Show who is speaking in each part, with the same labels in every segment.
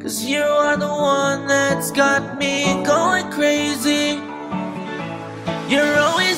Speaker 1: Cause you are the one that's got me going crazy. You're always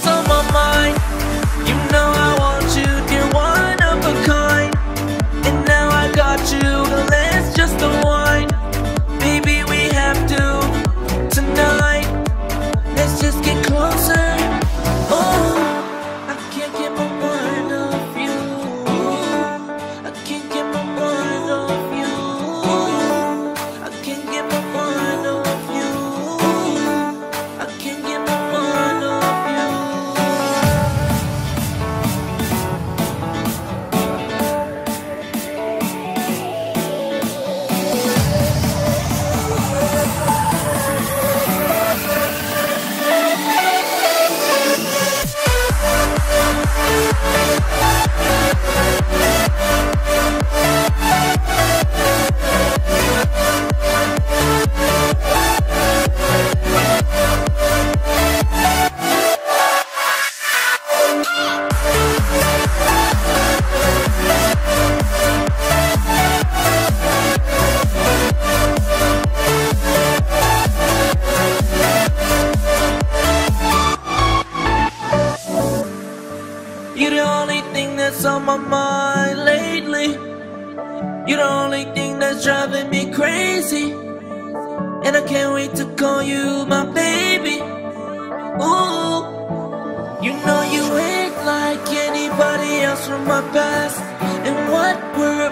Speaker 1: my mind lately. You're the only thing that's driving me crazy. And I can't wait to call you my baby. Ooh, you know you ain't like anybody else from my past. And what we're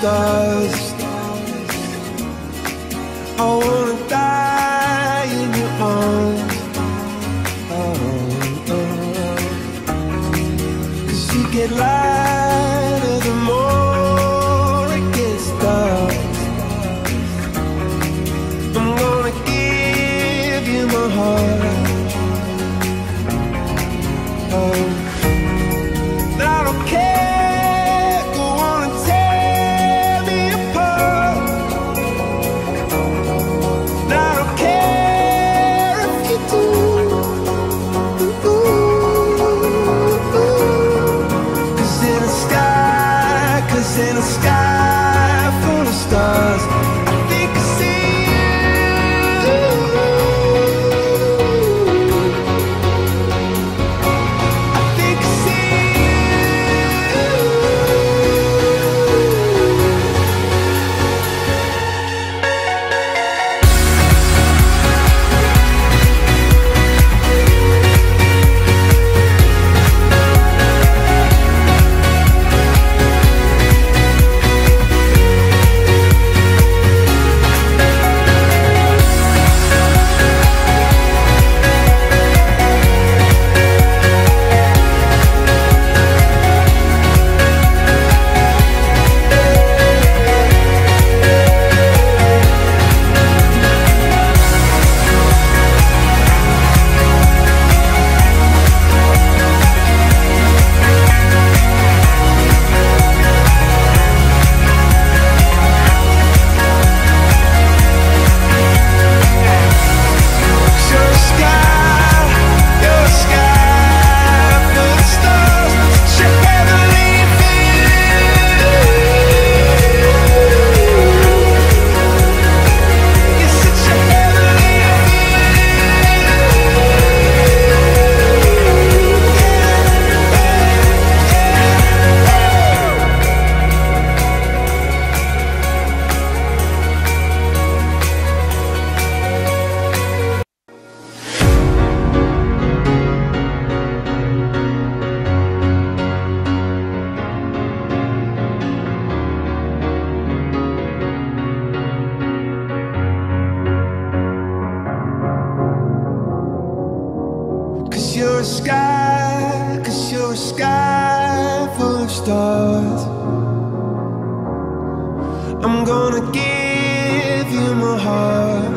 Speaker 2: stars. I wanna die in your arms. Oh, oh, oh. Cause you get lost. in a sky. I'm gonna give you my heart.